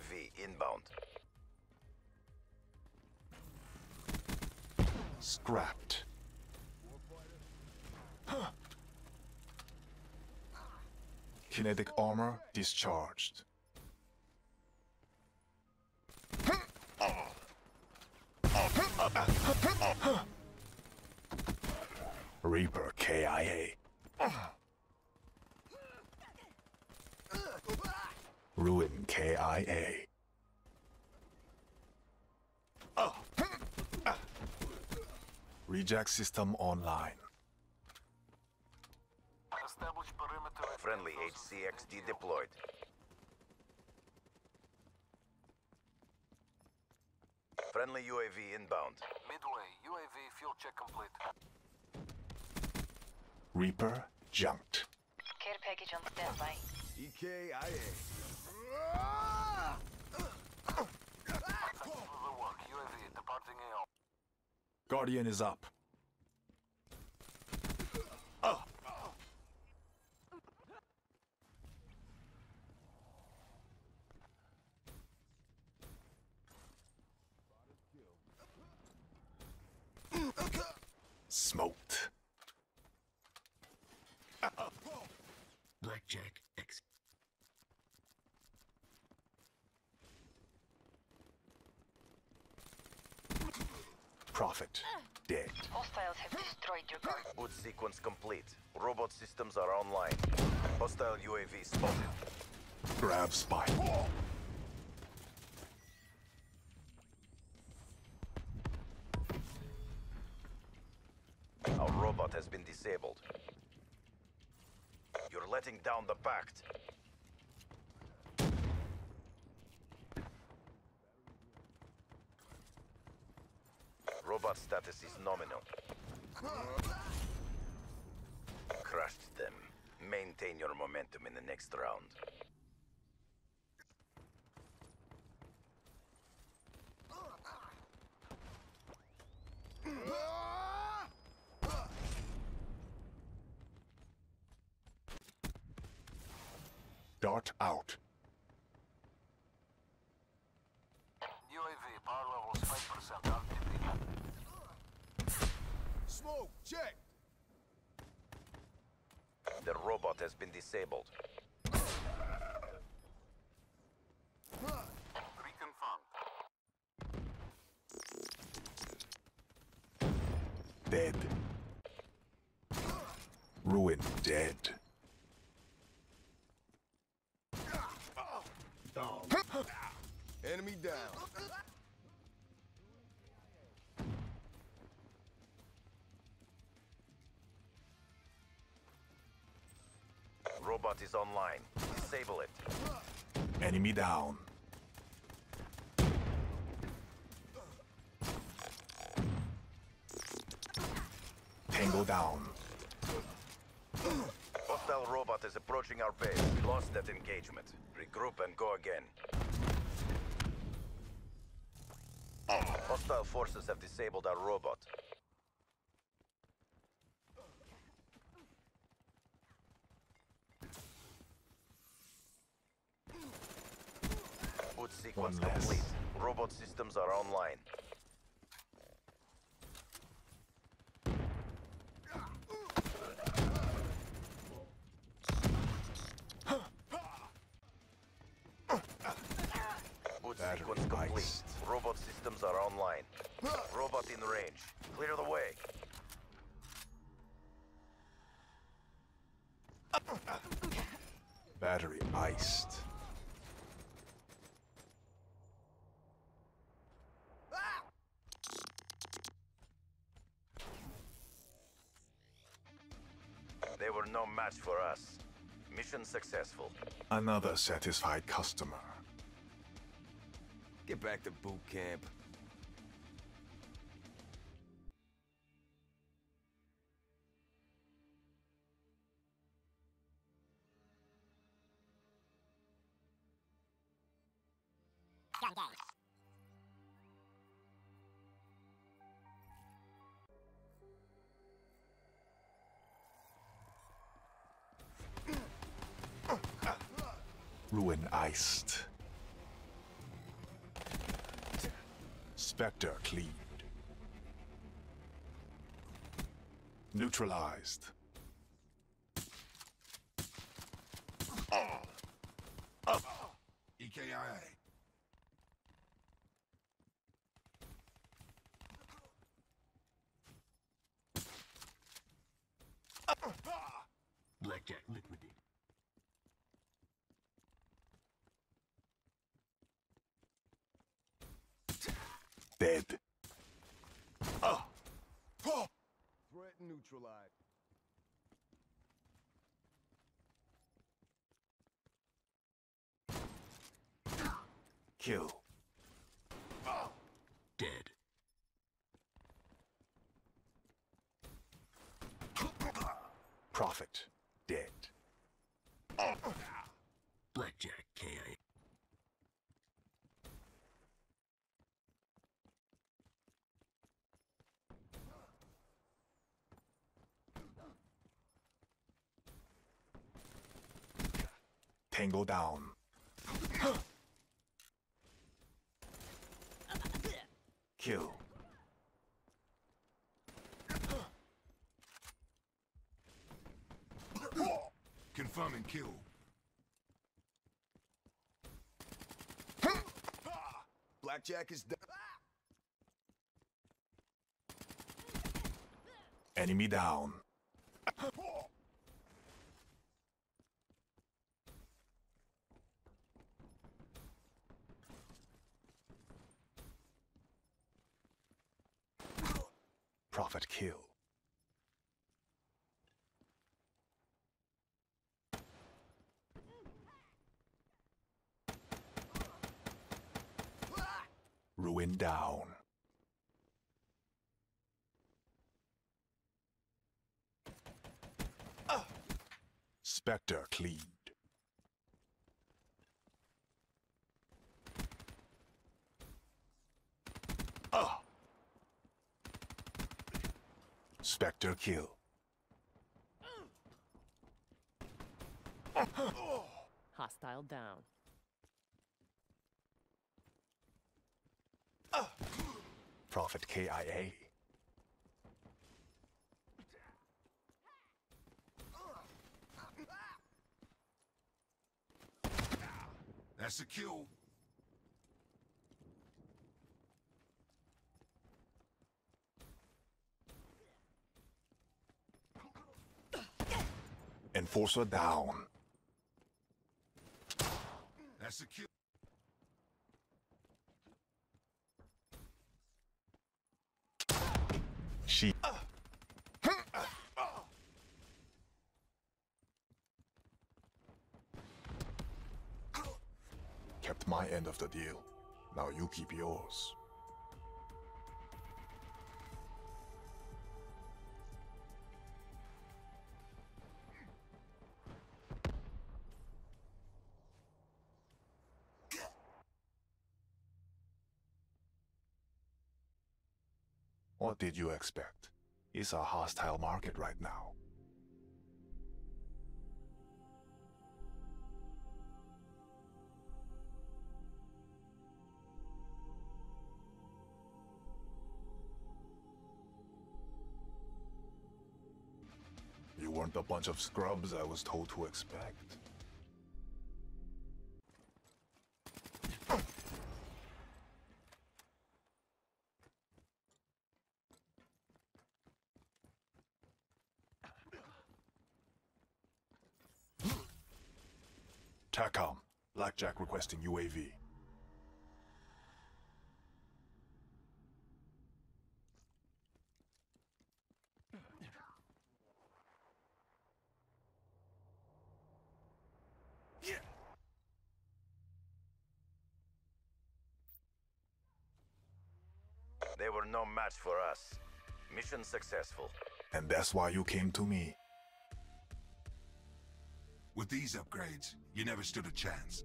UAV inbound. Scrapped. Kinetic armor discharged. Reaper KIA. Ruin KIA. Rejack system online. Establish perimeter. Friendly HCXD deployed. Friendly UAV inbound. Midway. UAV fuel check complete. Reaper junked. Care package on standby. EKIA. Thank you for the work. UAV departing AO. Guardian is up. Prophet dead. Hostiles have destroyed your guard. Boot sequence complete. Robot systems are online. Hostile UAV spotted. Grab spike. Our robot has been disabled. You're letting down the pact. Robot status is nominal. Crushed them. Maintain your momentum in the next round. Dart out. UAV power levels 5% RTB. Smoke, check. The robot has been disabled. Reconfirmed. Dead. Ruin dead. Robot is online. Disable it. Enemy down. Tango down. Hostile robot is approaching our base. We lost that engagement. Regroup and go again. Hostile forces have disabled our robot. Boot sequence One less. complete. Robot systems are online. Boot sequence complete. Robot systems are online. Robot in range. Clear the way. They were no match for us. Mission successful. Another satisfied customer. Get back to boot camp. Ruin iced. Spectre cleaved. Neutralized. Oh. Dead. Threat neutralized. Kill. Dead. Prophet. Dead. Blackjack Tango down. Kill. Confirming kill. Blackjack is down. Enemy down. Prophet kill. Ruin down. Spectre cleaned. Spectre kill. Hostile down. Prophet KIA. That's a kill. Enforcer down. She. Kept my end of the deal. Now you keep yours. What did you expect? It's a hostile market right now. You weren't the bunch of scrubs I was told to expect. TACOM. Blackjack requesting UAV. They were no match for us. Mission successful. And that's why you came to me. With these upgrades, you never stood a chance.